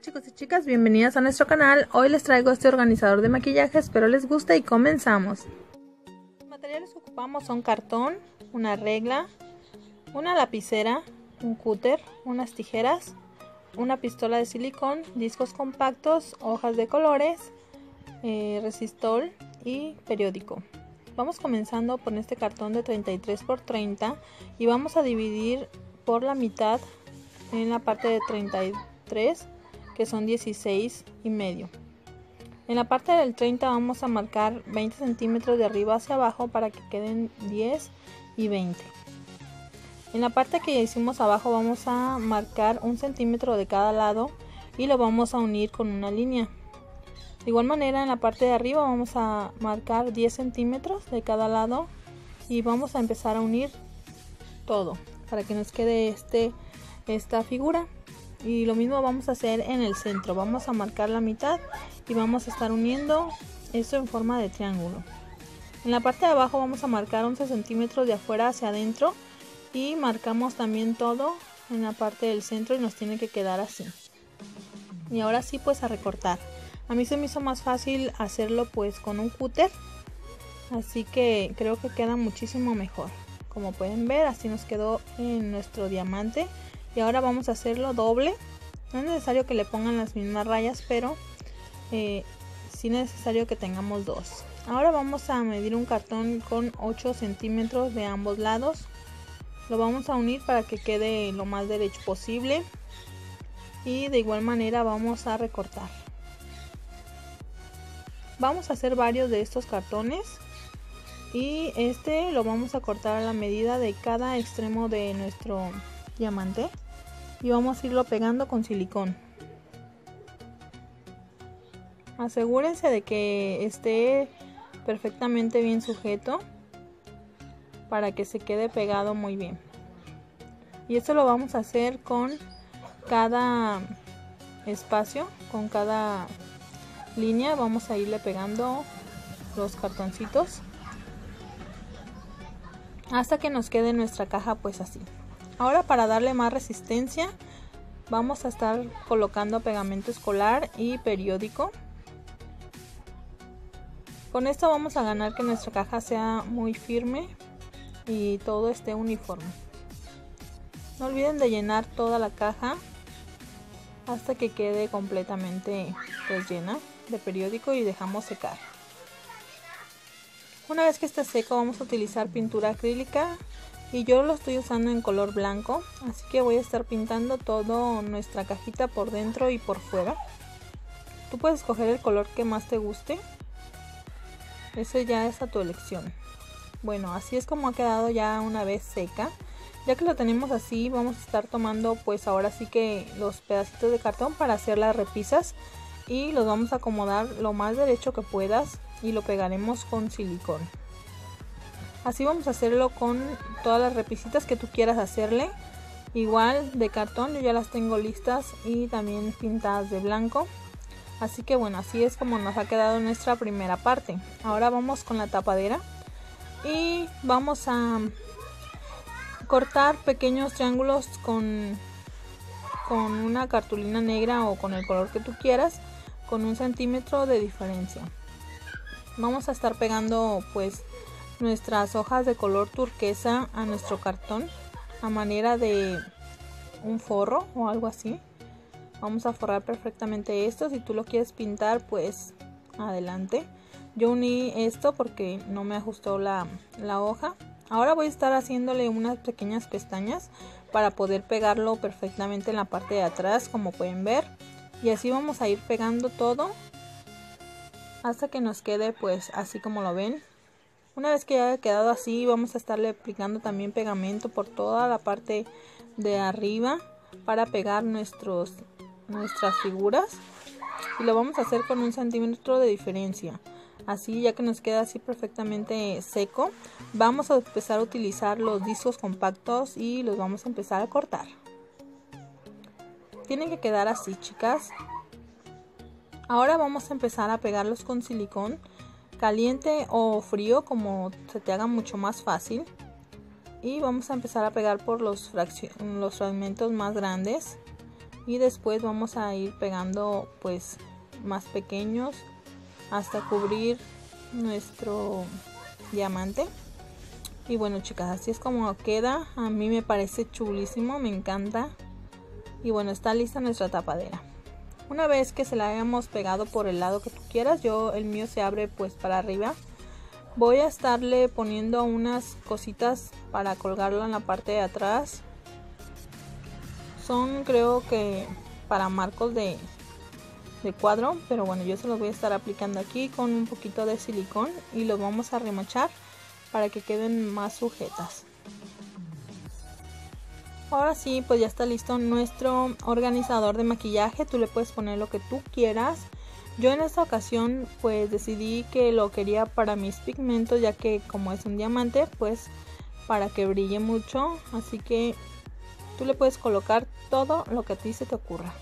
Chicos y chicas, bienvenidas a nuestro canal. Hoy les traigo este organizador de maquillaje, espero les guste y comenzamos. Los materiales que ocupamos son cartón, una regla, una lapicera, un cúter, unas tijeras, una pistola de silicón, discos compactos, hojas de colores, eh, resistol y periódico. Vamos comenzando con este cartón de 33 x 30 y vamos a dividir por la mitad en la parte de 33 que son 16 y medio. En la parte del 30 vamos a marcar 20 centímetros de arriba hacia abajo para que queden 10 y 20. En la parte que hicimos abajo vamos a marcar un centímetro de cada lado y lo vamos a unir con una línea. De igual manera en la parte de arriba vamos a marcar 10 centímetros de cada lado y vamos a empezar a unir todo para que nos quede este, esta figura y lo mismo vamos a hacer en el centro. Vamos a marcar la mitad y vamos a estar uniendo esto en forma de triángulo. En la parte de abajo vamos a marcar 11 centímetros de afuera hacia adentro y marcamos también todo en la parte del centro y nos tiene que quedar así. Y ahora sí pues a recortar. A mí se me hizo más fácil hacerlo pues con un cúter así que creo que queda muchísimo mejor. Como pueden ver así nos quedó en nuestro diamante y ahora vamos a hacerlo doble. No es necesario que le pongan las mismas rayas pero eh, sí es necesario que tengamos dos. Ahora vamos a medir un cartón con 8 centímetros de ambos lados. Lo vamos a unir para que quede lo más derecho posible. Y de igual manera vamos a recortar. Vamos a hacer varios de estos cartones. Y este lo vamos a cortar a la medida de cada extremo de nuestro diamante y vamos a irlo pegando con silicón. Asegúrense de que esté perfectamente bien sujeto para que se quede pegado muy bien. Y esto lo vamos a hacer con cada espacio, con cada línea vamos a irle pegando los cartoncitos hasta que nos quede nuestra caja pues así. Ahora para darle más resistencia vamos a estar colocando pegamento escolar y periódico. Con esto vamos a ganar que nuestra caja sea muy firme y todo esté uniforme. No olviden de llenar toda la caja hasta que quede completamente pues, llena de periódico y dejamos secar. Una vez que esté seco vamos a utilizar pintura acrílica y yo lo estoy usando en color blanco así que voy a estar pintando toda nuestra cajita por dentro y por fuera. Tú puedes escoger el color que más te guste. Ese ya es a tu elección. Bueno así es como ha quedado ya una vez seca. Ya que lo tenemos así vamos a estar tomando pues ahora sí que los pedacitos de cartón para hacer las repisas. Y los vamos a acomodar lo más derecho que puedas y lo pegaremos con silicón Así vamos a hacerlo con todas las repisitas que tú quieras hacerle. Igual de cartón, yo ya las tengo listas y también pintadas de blanco. Así que bueno, así es como nos ha quedado nuestra primera parte. Ahora vamos con la tapadera y vamos a cortar pequeños triángulos con, con una cartulina negra o con el color que tú quieras con un centímetro de diferencia. Vamos a estar pegando pues nuestras hojas de color turquesa a nuestro cartón a manera de un forro o algo así. Vamos a forrar perfectamente esto. Si tú lo quieres pintar pues adelante. Yo uní esto porque no me ajustó la, la hoja. Ahora voy a estar haciéndole unas pequeñas pestañas para poder pegarlo perfectamente en la parte de atrás como pueden ver. Y así vamos a ir pegando todo hasta que nos quede pues así como lo ven una vez que ya haya quedado así, vamos a estarle aplicando también pegamento por toda la parte de arriba para pegar nuestros, nuestras figuras. Y lo vamos a hacer con un centímetro de diferencia. Así ya que nos queda así perfectamente seco, vamos a empezar a utilizar los discos compactos y los vamos a empezar a cortar. Tienen que quedar así, chicas. Ahora vamos a empezar a pegarlos con silicón caliente o frío como se te haga mucho más fácil. Y vamos a empezar a pegar por los, los fragmentos más grandes. Y después vamos a ir pegando pues más pequeños hasta cubrir nuestro diamante. Y bueno chicas así es como queda. A mí me parece chulísimo me encanta. Y bueno está lista nuestra tapadera una vez que se la hayamos pegado por el lado que tú quieras yo el mío se abre pues para arriba. Voy a estarle poniendo unas cositas para colgarlo en la parte de atrás. Son creo que para marcos de, cuadro pero bueno yo se los voy a estar aplicando aquí con un poquito de silicón y los vamos a remachar para que queden más sujetas ahora sí pues ya está listo nuestro organizador de maquillaje. Tú le puedes poner lo que tú quieras. Yo en esta ocasión pues decidí que lo quería para mis pigmentos ya que como es un diamante pues para que brille mucho. Así que Tú le puedes colocar todo lo que a ti se te ocurra.